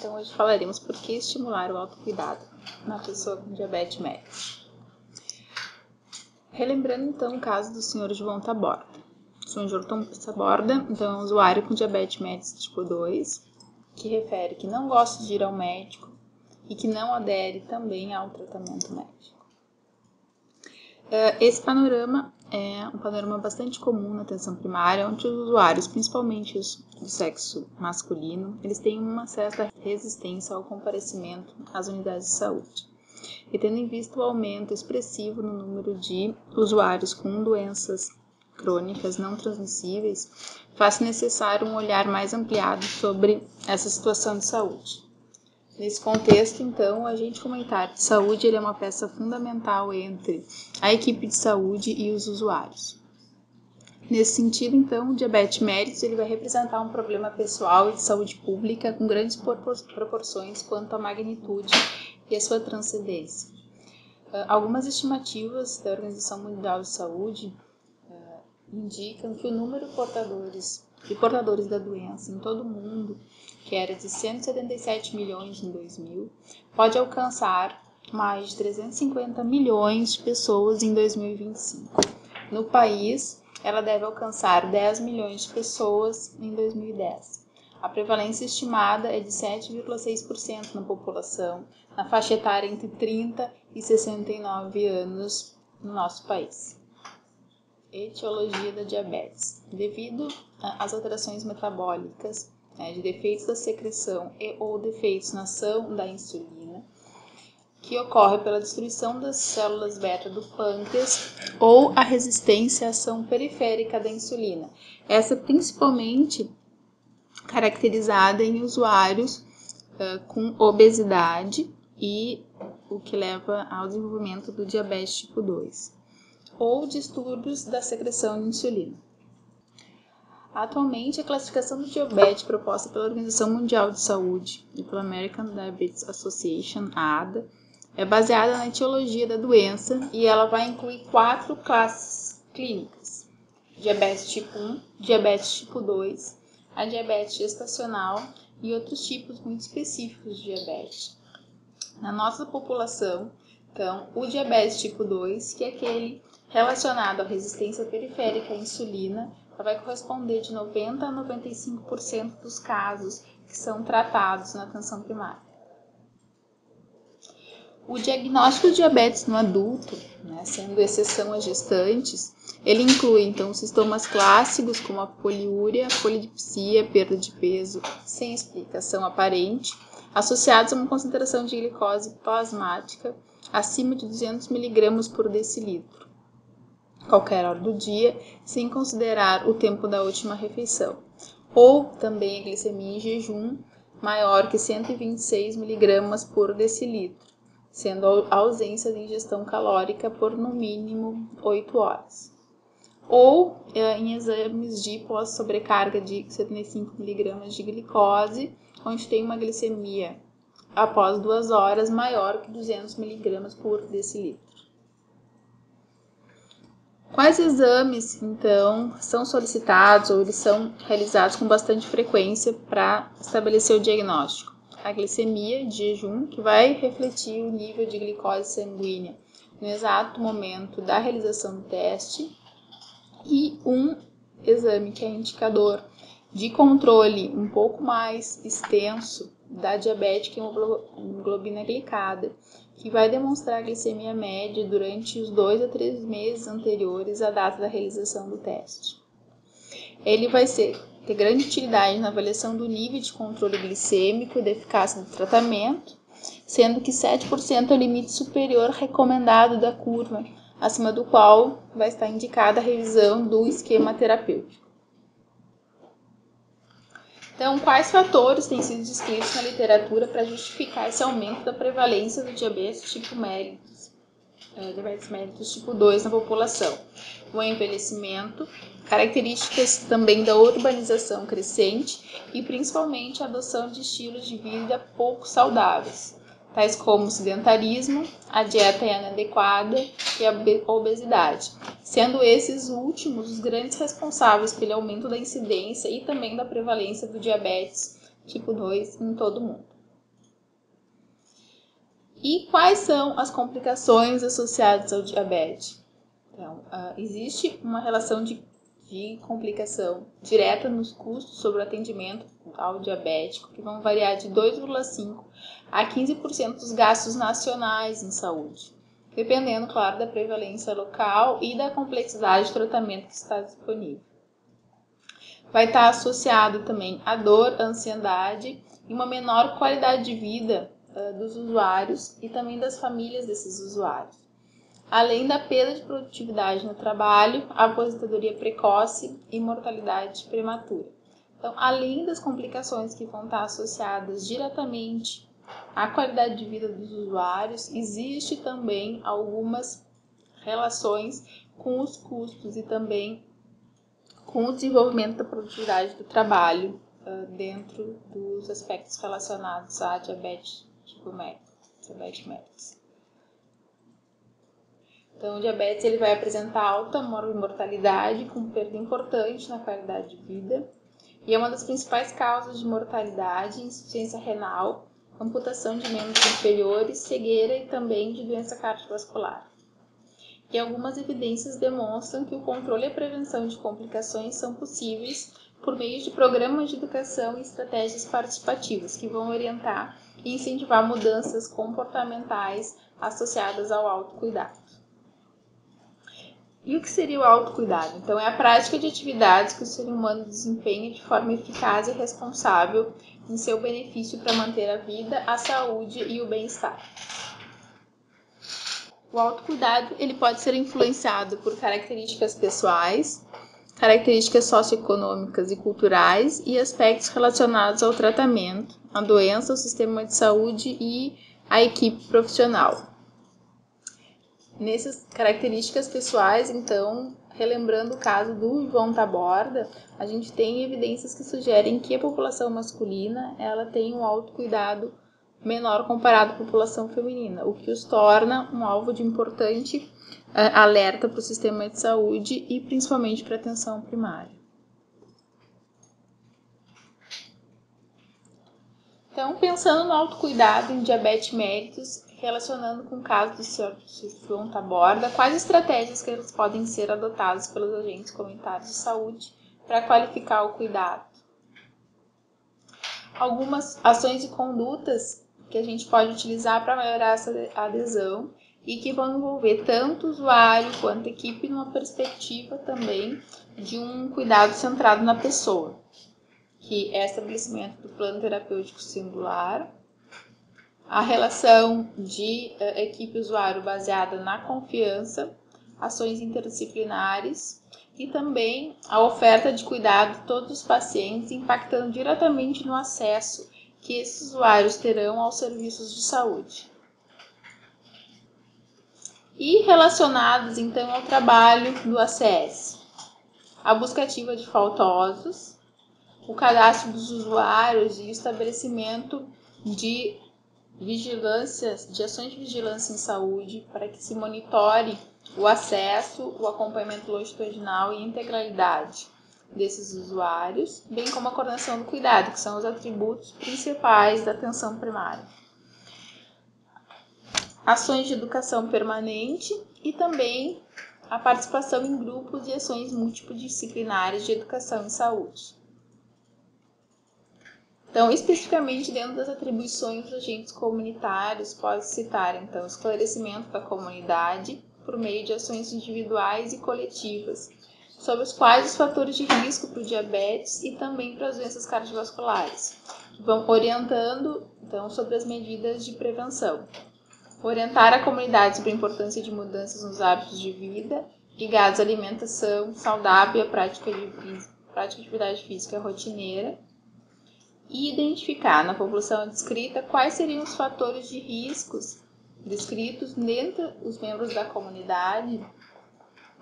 Então hoje falaremos por que estimular o autocuidado na pessoa com diabetes mellitus. Relembrando então o caso do Sr. João Taborda. O Sr. João Taborda, então, é um usuário com diabetes mellitus tipo 2, que refere que não gosta de ir ao médico e que não adere também ao tratamento médico. É, esse panorama é um panorama bastante comum na atenção primária, onde os usuários, principalmente os do sexo masculino, eles têm uma certa resistência ao comparecimento às unidades de saúde. E tendo em vista o aumento expressivo no número de usuários com doenças crônicas não transmissíveis, faz necessário um olhar mais ampliado sobre essa situação de saúde. Nesse contexto, então, o agente comunitário de saúde ele é uma peça fundamental entre a equipe de saúde e os usuários. Nesse sentido, então, o diabetes mellitus ele vai representar um problema pessoal e de saúde pública com grandes proporções quanto à magnitude e a sua transcendência. Ah, algumas estimativas da Organização Mundial de Saúde uh, indicam que o número de portadores, de portadores da doença em todo o mundo que era de 177 milhões em 2000, pode alcançar mais de 350 milhões de pessoas em 2025. No país, ela deve alcançar 10 milhões de pessoas em 2010. A prevalência estimada é de 7,6% na população, na faixa etária entre 30 e 69 anos no nosso país. Etiologia da diabetes. Devido às alterações metabólicas né, de defeitos da secreção e ou defeitos na ação da insulina, que ocorre pela destruição das células beta do pâncreas ou a resistência à ação periférica da insulina. Essa principalmente caracterizada em usuários uh, com obesidade e o que leva ao desenvolvimento do diabetes tipo 2 ou distúrbios da secreção de insulina. Atualmente, a classificação do diabetes proposta pela Organização Mundial de Saúde e pela American Diabetes Association, ADA, é baseada na etiologia da doença e ela vai incluir quatro classes clínicas: diabetes tipo 1, diabetes tipo 2, a diabetes gestacional e outros tipos muito específicos de diabetes. Na nossa população, então, o diabetes tipo 2, que é aquele relacionado à resistência periférica à insulina, vai corresponder de 90 a 95% dos casos que são tratados na atenção primária. O diagnóstico de diabetes no adulto, né, sendo exceção a gestantes, ele inclui então sintomas clássicos como a poliúria, polidipsia, perda de peso sem explicação aparente, associados a uma concentração de glicose plasmática acima de 200 mg por decilitro qualquer hora do dia, sem considerar o tempo da última refeição, ou também a glicemia em jejum maior que 126 mg por decilitro, sendo a ausência de ingestão calórica por no mínimo 8 horas. Ou é, em exames de pós-sobrecarga de 75 mg de glicose, onde tem uma glicemia após duas horas maior que 200 mg por decilitro. Quais exames, então, são solicitados ou eles são realizados com bastante frequência para estabelecer o diagnóstico? A glicemia de jejum, que vai refletir o nível de glicose sanguínea no exato momento da realização do teste, e um exame que é indicador de controle um pouco mais extenso da diabetes hemoglobina glicada, que vai demonstrar a glicemia média durante os dois a três meses anteriores à data da realização do teste. Ele vai ser, ter grande utilidade na avaliação do nível de controle glicêmico e da eficácia do tratamento, sendo que 7% é o limite superior recomendado da curva, acima do qual vai estar indicada a revisão do esquema terapêutico. Então, quais fatores têm sido descritos na literatura para justificar esse aumento da prevalência do diabetes tipo mellitus, é, diabetes mellitus tipo 2 na população? O envelhecimento, características também da urbanização crescente e principalmente a adoção de estilos de vida pouco saudáveis, tais como o sedentarismo, a dieta inadequada e a obesidade, sendo esses últimos os grandes responsáveis pelo aumento da incidência e também da prevalência do diabetes tipo 2 em todo o mundo. E quais são as complicações associadas ao diabetes? Então, uh, existe uma relação de, de complicação direta nos custos sobre o atendimento ao diabético, que vão variar de 2,5% a 15% dos gastos nacionais em saúde, dependendo, claro, da prevalência local e da complexidade de tratamento que está disponível. Vai estar associado também a dor, ansiedade e uma menor qualidade de vida uh, dos usuários e também das famílias desses usuários. Além da perda de produtividade no trabalho, aposentadoria precoce e mortalidade prematura. Então, além das complicações que vão estar associadas diretamente à qualidade de vida dos usuários, existe também algumas relações com os custos e também com o desenvolvimento da produtividade do trabalho uh, dentro dos aspectos relacionados à diabetes tipo médico, diabetes. Então, o diabetes ele vai apresentar alta mortalidade, com perda importante na qualidade de vida, e é uma das principais causas de mortalidade, insuficiência renal, amputação de membros inferiores, cegueira e também de doença cardiovascular. E algumas evidências demonstram que o controle e a prevenção de complicações são possíveis por meio de programas de educação e estratégias participativas que vão orientar e incentivar mudanças comportamentais associadas ao autocuidado. E o que seria o autocuidado? Então, é a prática de atividades que o ser humano desempenha de forma eficaz e responsável em seu benefício para manter a vida, a saúde e o bem-estar. O autocuidado ele pode ser influenciado por características pessoais, características socioeconômicas e culturais e aspectos relacionados ao tratamento, à doença, ao sistema de saúde e à equipe profissional. Nessas características pessoais, então, relembrando o caso do Ivon Taborda, a gente tem evidências que sugerem que a população masculina ela tem um autocuidado menor comparado à população feminina, o que os torna um alvo de importante uh, alerta para o sistema de saúde e principalmente para a atenção primária. Então, pensando no autocuidado em diabetes mellitus, relacionando com o caso do Sr. João Taborda, quais estratégias que eles podem ser adotadas pelos agentes comunitários de saúde para qualificar o cuidado? Algumas ações e condutas que a gente pode utilizar para melhorar essa adesão e que vão envolver tanto o usuário quanto a equipe numa perspectiva também de um cuidado centrado na pessoa, que é estabelecimento do plano terapêutico singular, a relação de uh, equipe usuário baseada na confiança, ações interdisciplinares e também a oferta de cuidado de todos os pacientes, impactando diretamente no acesso que esses usuários terão aos serviços de saúde. E relacionados então ao trabalho do ACS, a busca ativa de faltosos, o cadastro dos usuários e o estabelecimento de vigilância, de ações de vigilância em saúde para que se monitore o acesso, o acompanhamento longitudinal e integralidade desses usuários, bem como a coordenação do cuidado, que são os atributos principais da atenção primária. Ações de educação permanente e também a participação em grupos e ações multidisciplinares de educação em saúde. Então, especificamente dentro das atribuições dos agentes comunitários, pode citar então esclarecimento da comunidade por meio de ações individuais e coletivas, sobre os quais os fatores de risco para o diabetes e também para as doenças cardiovasculares, que vão orientando então sobre as medidas de prevenção. Orientar a comunidade sobre a importância de mudanças nos hábitos de vida ligados à alimentação saudável e à prática de, prática de atividade física rotineira e identificar na população descrita quais seriam os fatores de riscos descritos dentro dos membros da comunidade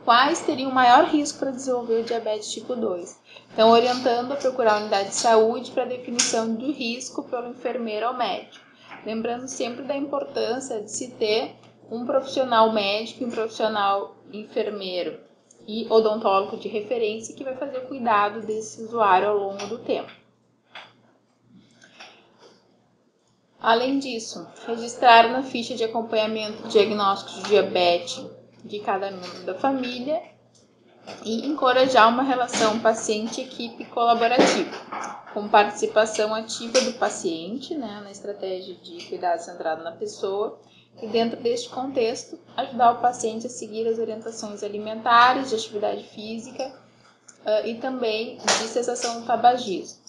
quais teriam maior risco para desenvolver o diabetes tipo 2. Então, orientando a procurar a unidade de saúde para definição do risco pelo enfermeiro ou médico. Lembrando sempre da importância de se ter um profissional médico um profissional enfermeiro e odontólogo de referência que vai fazer o cuidado desse usuário ao longo do tempo. Além disso, registrar na ficha de acompanhamento diagnóstico de diabetes de cada membro da família e encorajar uma relação paciente-equipe colaborativa, com participação ativa do paciente né, na estratégia de cuidado centrado na pessoa e, dentro deste contexto, ajudar o paciente a seguir as orientações alimentares, de atividade física uh, e também de cessação do tabagismo.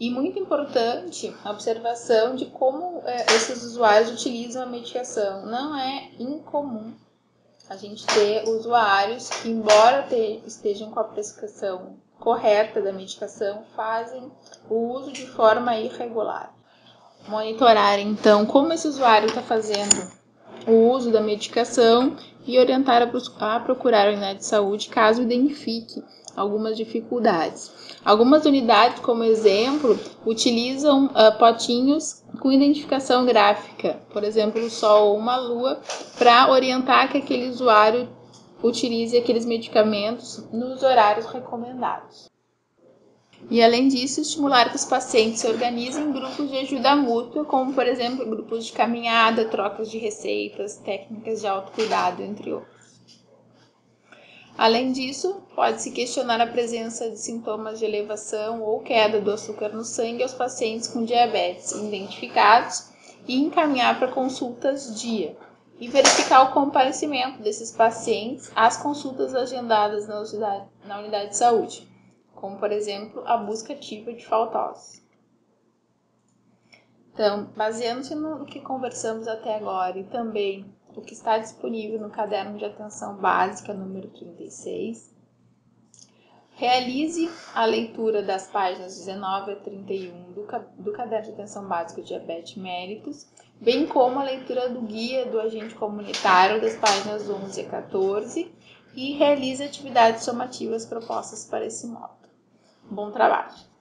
E muito importante a observação de como uh, esses usuários utilizam a medicação. Não é incomum a gente ter usuários que, embora estejam com a prescrição correta da medicação, fazem o uso de forma irregular monitorar então como esse usuário está fazendo o uso da medicação e orientar a procurar a unidade de saúde caso identifique algumas dificuldades. Algumas unidades, como exemplo, utilizam uh, potinhos com identificação gráfica, por exemplo, o sol ou uma lua, para orientar que aquele usuário utilize aqueles medicamentos nos horários recomendados. E além disso, estimular que os pacientes se organizem em grupos de ajuda mútua, como por exemplo grupos de caminhada, trocas de receitas, técnicas de autocuidado, entre outros. Além disso, pode-se questionar a presença de sintomas de elevação ou queda do açúcar no sangue aos pacientes com diabetes identificados e encaminhar para consultas dia e verificar o comparecimento desses pacientes às consultas agendadas na unidade, na unidade de saúde como por exemplo a busca ativa de faltosos. Então, baseando-se no que conversamos até agora e também o que está disponível no caderno de atenção básica número 36, realize a leitura das páginas 19 a 31 do, do caderno de atenção básica Diabetes Méritos, bem como a leitura do guia do agente comunitário das páginas 11 a 14 e realize atividades somativas propostas para esse módulo. Bom trabalho!